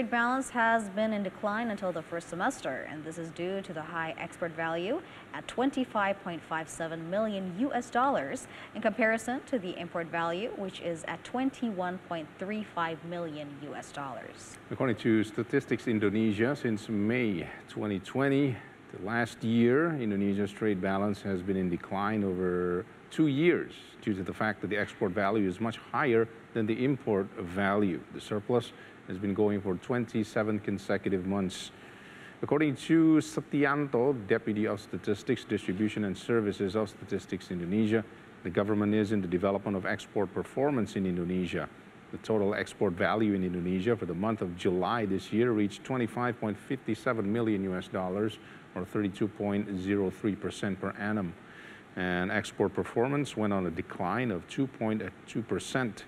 Trade balance has been in decline until the first semester, and this is due to the high export value at 25.57 million US dollars in comparison to the import value, which is at 21.35 million US dollars. According to Statistics Indonesia, since May 2020, the last year, Indonesia's trade balance has been in decline over two years due to the fact that the export value is much higher than the import value. The surplus has been going for 27 consecutive months. According to Setianto, Deputy of Statistics, Distribution and Services of Statistics Indonesia, the government is in the development of export performance in Indonesia. The total export value in Indonesia for the month of July this year reached 25.57 million US dollars or 32.03% per annum. And export performance went on a decline of 2.2%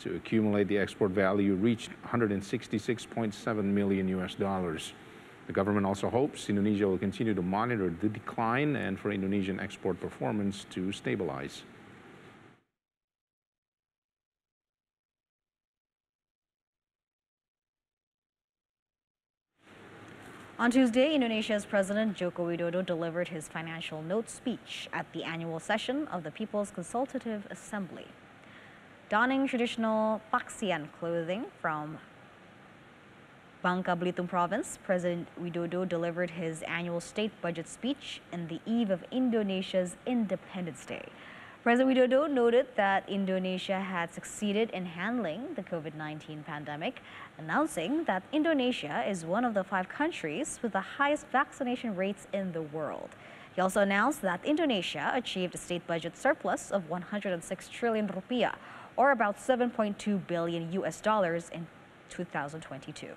to accumulate the export value reached 166.7 million US dollars. The government also hopes Indonesia will continue to monitor the decline and for Indonesian export performance to stabilize. On Tuesday, Indonesia's President Joko Widodo delivered his financial note speech at the annual session of the People's Consultative Assembly. Donning traditional Paksian clothing from Bangka Belitung province, President Widodo delivered his annual state budget speech in the eve of Indonesia's Independence Day. President Widodo noted that Indonesia had succeeded in handling the COVID-19 pandemic, announcing that Indonesia is one of the five countries with the highest vaccination rates in the world. He also announced that Indonesia achieved a state budget surplus of 106 trillion rupiah, or about 7.2 billion US dollars in 2022.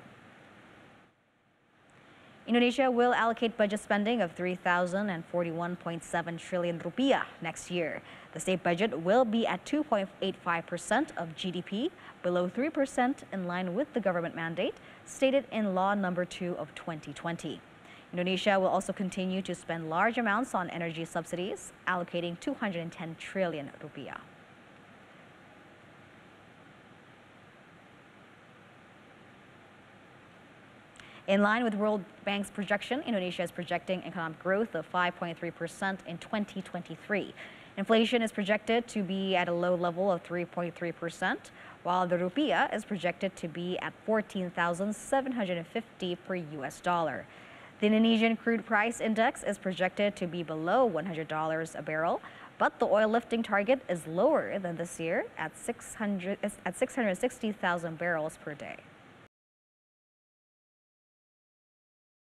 Indonesia will allocate budget spending of 3,041.7 trillion rupiah next year. The state budget will be at 2.85% of GDP, below 3% in line with the government mandate stated in law number 2 of 2020. Indonesia will also continue to spend large amounts on energy subsidies, allocating 210 trillion rupiah. In line with World Bank's projection, Indonesia is projecting economic growth of 5.3% in 2023. Inflation is projected to be at a low level of 3.3%, while the rupiah is projected to be at 14,750 per US dollar. The Indonesian crude price index is projected to be below $100 a barrel, but the oil lifting target is lower than this year at 600 at 660,000 barrels per day.